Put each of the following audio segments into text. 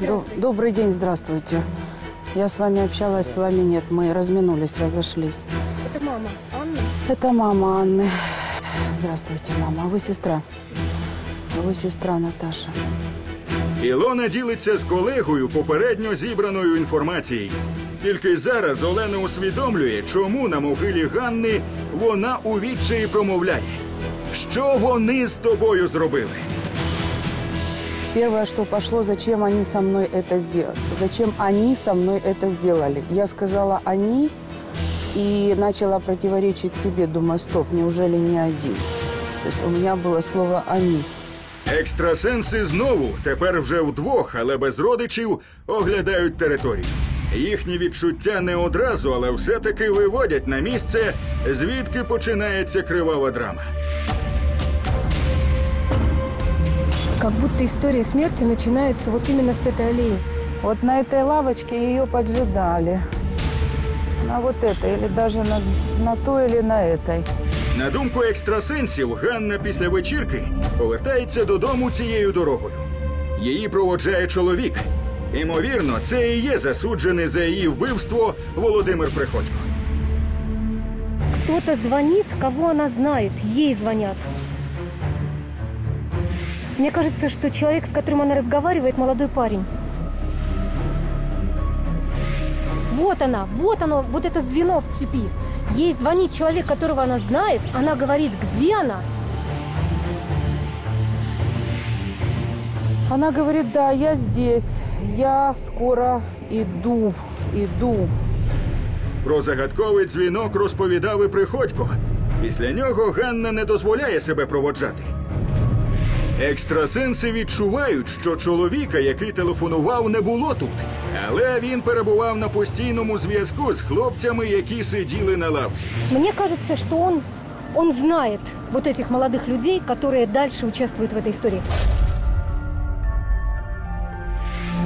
До- добрый день, здравствуйте. Я с вами общалась, с вами нет. Мы разминулись, разошлись. Это мама Анна. Это мама Анны. Здравствуйте, мама. А вы сестра? Вы сестра Наташа. Ілона ділиться з колегою попередньо зібраною інформацією. Тільки зараз Олена усвідомлює, чому на могилі Ганни вона у відчаї промовляє. Що вони з тобою зробили? Первое, что пошло, зачем они со мной это сделали? Зачем они со мной это сделали? Я сказала «они» и начала противоречить себе. Думаю, стоп, неужели не один? То есть у меня было слово «они». Екстрасенси знову, тепер вже вдвох, але без родичів, оглядають територію. Їхні відчуття не одразу, але все-таки виводять на місце, звідки починається кривава драма. Как будто история смерти начинается вот именно с этой аллеи. Вот на этой лавочке ее поджидали. На вот этой, или даже на, на той, или на этой. На думку екстрасенсів, Ганна після вечірки повертається додому цією дорогою. Її проводжає чоловік. Імовірно, це і є засуджений за її вбивство Володимир Приходько. Кто-то звонит, кого она знает, ей звонят. Мне кажется, что человек, с которым она разговаривает, молодой парень. Вот она, вот оно, вот это звено в цепи. Ей звонит человек, которого она знает, она говорит, где она, Она говорит, да, я здесь, я скоро иду, иду. Про загадковий дзвінок розповідав і Приходько. Після нього Ганна не дозволяє себе проводжати. Екстрасенси відчувають, що чоловіка, який телефонував, не було тут. Але він перебував на постійному зв'язку з хлопцями, які сиділи на лавці. Мне кажется, что он, он знает вот этих молодых людей, которые дальше участвуют в этой истории.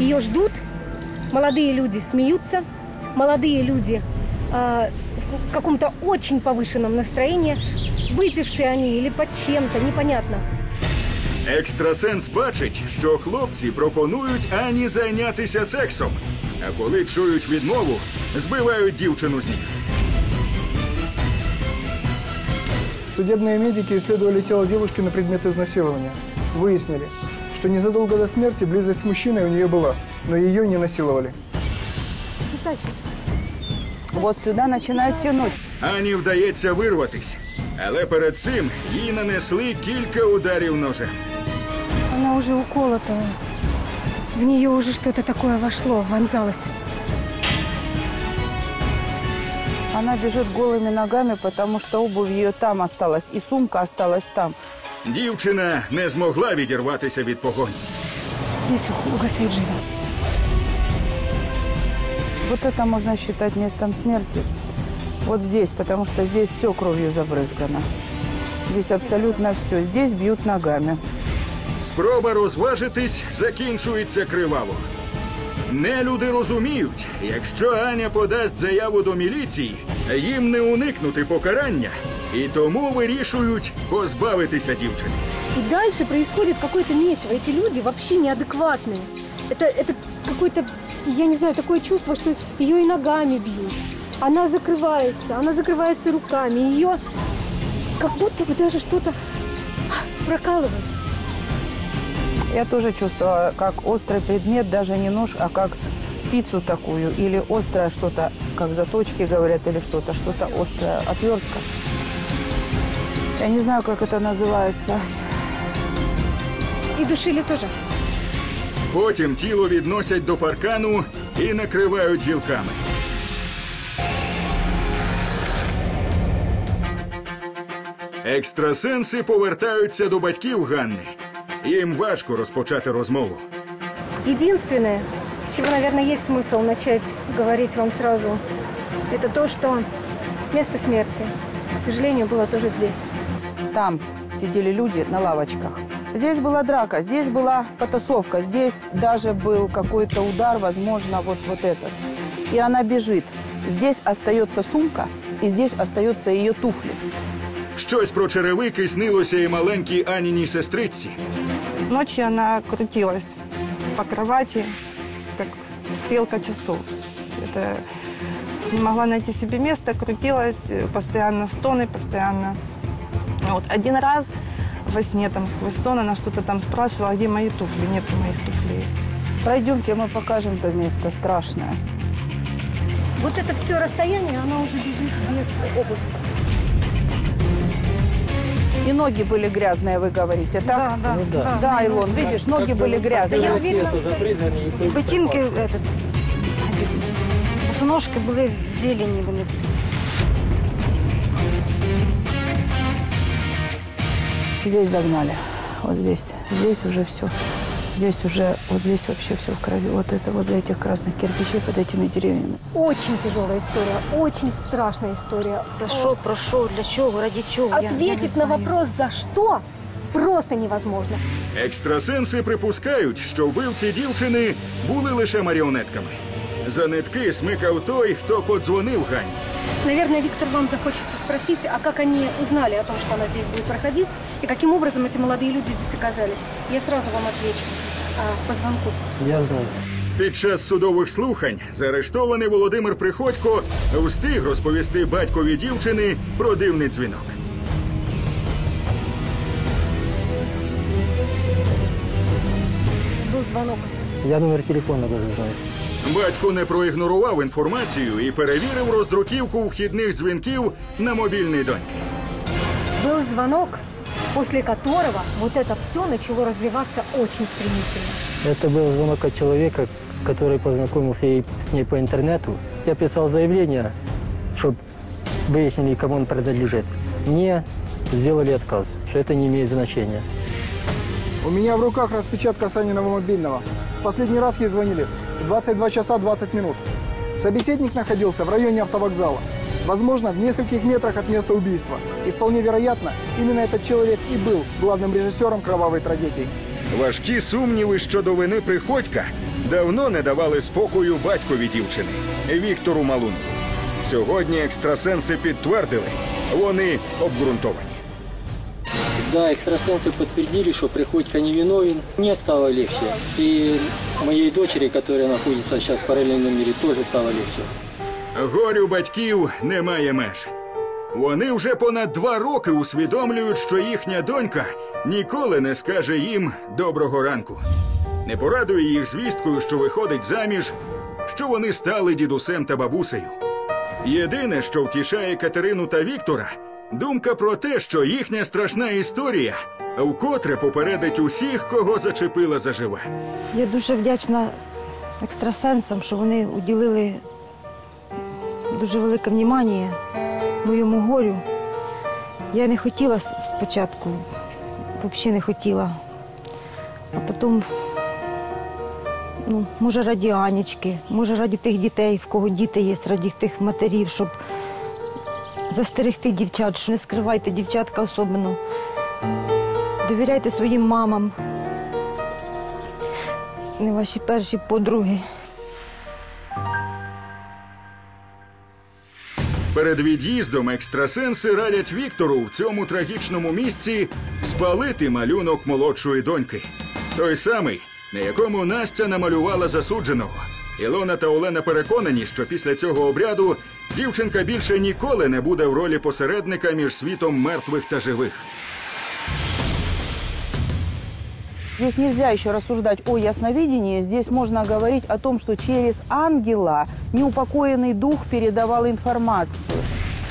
Ее ждут, молодые люди смеются, молодые люди а, в каком-то очень повышенном настроении, выпившие они или под чем-то, непонятно. Екстрасенс бачить, що хлопці пропонують Ані зайнятися сексом. А коли чують відмову, збивають дівчину з ніг. Судебные медики исследовали тело девушки на предмет изнасилования. Выяснили, что незадолго до смерти близость с мужчиной у нее была, но ее не насиловали. Вот сюда начинают тянуть. Ані вдається вирватись, але перед цим їй нанесли кілька ударів ножем. Она уже уколота. В нее уже что-то такое вошло, вонзалось. Она бежит голыми ногами, потому что обувь ее там осталась, и сумка осталась там. Дівчина не змогла відірватися від погоні. Здесь угасает жизнь. Вот это можно считать местом смерти. Вот здесь, потому что здесь все кровью забрызгано. Здесь абсолютно все. Здесь бьют ногами. Спроба розважитись закінчується криваво. Нелюди розуміють, якщо Аня подасть заяву до міліції, їм не уникнути покарання, і тому вирішують позбавитися дівчини. И дальше происходит какое-то месиво. Эти люди вообще неадекватные. Это, это какое-то, я не знаю, такое чувство, что ее и ногами бьют. Она закрывается, она закрывается руками. Ее как будто бы даже что-то прокалывает. Я тоже чувствовала, как острый предмет, даже не нож, а как спицу такую, или острое что-то, как заточки говорят, или что-то, что-то острое, отвертка. Я не знаю, как это называется. И душили тоже. Потім тіло відносять до паркану і накривають гілками. Екстрасенси повертаються до батьків Ганни. Їм важко розпочати розмову. Единственное, с чего, наверное, есть смысл начать говорить вам сразу, это то, что место смерти, к сожалению, было тоже здесь. Там сидели люди на лавочках. Здесь была драка, здесь была потасовка, здесь даже был какой-то удар, возможно, вот, вот этот. И она бежит. Здесь остается сумка, и здесь остаются ее туфли. Щось про черевики снилося і маленькій Аніній сестричці. Ночью она крутилась по кровати, как стрелка часов. Это не могла найти себе места, крутилась, э, постоянно стоны, постоянно. Вот один раз во сне там сквозь сон она что-то там спрашивала, «А где мои туфли, нет моих туфлей. Пройдемте, мы покажем то место страшное. Вот это все расстояние, она уже бежит без обуви. И ноги были грязные, вы говорите, так? Да, да, Ну да. да. Да, Илон, видишь, ноги были грязные. Да я уверена, Ботинки этот, босоножки були в зелені вони. Здесь догнали, вот здесь. Здесь уже все. Здесь уже, вот здесь вообще все в крови. Вот это возле этих красных кирпичей под этими деревьями. Очень тяжелая история, очень страшная история. За що, про що, для чого, раді чого? я- я не Ответить на знаю. вопрос «за что» просто невозможно. Екстрасенси припускають, що вбивці дівчини були лише маріонетками. За нитки смикав той, хто подзвонив Гані. Наверное, Виктор, вам захочется спросить, а как они узнали о том, что она здесь будет проходить, и каким образом эти молодые люди здесь оказались. Я сразу вам отвечу а, По звонку. Я знаю. Під час судових слухань заарештований Володимир Приходько встиг розповісти батькові дівчини про дивний дзвінок. Был звонок. Я номер телефона даже знаю. Батько не проігнорував інформацію і перевірив роздруківку вхідних дзвінків на мобільний доньки. Был звонок, после которого вот это все начало развиваться очень стремительно. Это был звонок от человека, который познакомился ей- с ней по интернету. Я писал заявление, чтобы выяснили, кому он принадлежит. Мне сделали отказ, что это не имеет значения. У меня в руках распечатка Саниного мобильного. Последний раз ей звонили в 22 часа 20 минут. Собеседник находился в районе автовокзала Возможно, в нескольких метрах от места убийства. И вполне вероятно, именно этот человек и был главным режиссером кровавой трагедии. Важкі сумніви щодо вини Приходька давно не давали спокою батькові дівчини Віктору Малуну. Сьогодні екстрасенси підтвердили, вони обґрунтовані. Да, экстрасенсы подтвердили, что Приходько невиновен. Мне стало легче. И моей дочери, которая находится сейчас в параллельном мире, тоже стало легче. Горю батьків немає меж. Вони вже понад два роки усвідомлюють, що їхня донька ніколи не скаже їм доброго ранку. Не порадує їх звісткою, що виходить заміж, що вони стали дідусем та бабусею. Єдине, що втішає Катерину та Віктора, думка про те, що їхня страшна історія вкотре попередить усіх, кого зачепила заживе. Я дуже вдячна екстрасенсам, що вони уділили дуже велике внимання моєму горю. Я не хотіла спочатку, взагалі не хотіла. А потім, ну, може, раді Анічки, може, раді тих дітей, в кого діти є, раді тих матерів, щоб застерегти дівчат, що не скривайте дівчатка особливо. Довіряйте своїм мамам, не ваші перші подруги. Перед від'їздом екстрасенси радять Віктору в цьому трагічному місці спалити малюнок молодшої доньки. Той самий, на якому Настя намалювала засудженого. Ілона та Олена переконані, що після цього обряду дівчинка більше ніколи не буде в ролі посередника між світом мертвих та живих. Здесь нельзя еще рассуждать о ясновидении. Здесь можно говорить о том, что через ангела неупокоенный дух передавал информацию.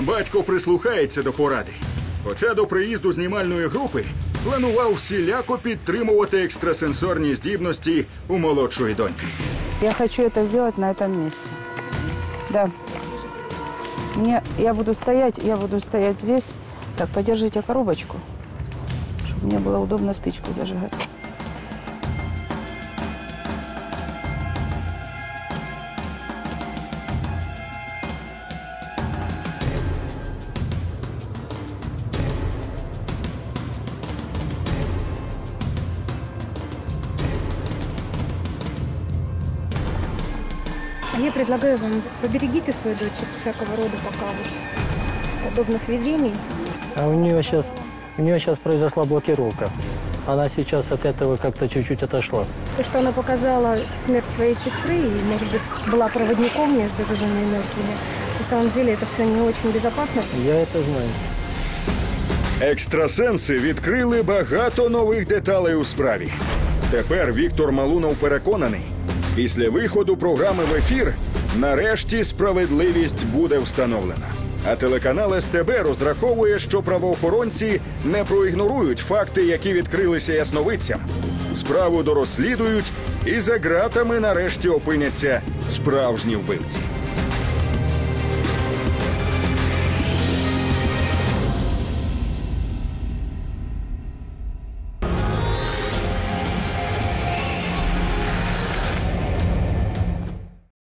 Батько прислухається до поради. Хоча до приїзду знімальної групи планував всіляко підтримувати екстрасенсорні здібності у молодшої доньки. Я хочу это сделать на этом месте. Да. Мне, я буду стоять, я буду стоять здесь. Так, подержите коробочку, чтобы мне было удобно спичку зажигать. я предлагаю вам, поберегите свою дочь от всякого рода пока вот подобных видений. А у нее сейчас, у нее сейчас произошла блокировка. она сейчас от этого как-то чуть-чуть отошла. То, что она показала смерть своей сестры и, может быть, была проводником между живыми и мертвыми, на самом деле это все не очень безопасно. Я это знаю. Екстрасенси відкрили багато нових деталей у справі. Тепер Віктор Малунов переконаний, Після виходу програми в ефір нарешті справедливість буде встановлена. А телеканал СТБ розраховує, що правоохоронці не проігнорують факти, які відкрилися ясновидцям. Справу дорозслідують, і за ґратами нарешті опиняться справжні вбивці.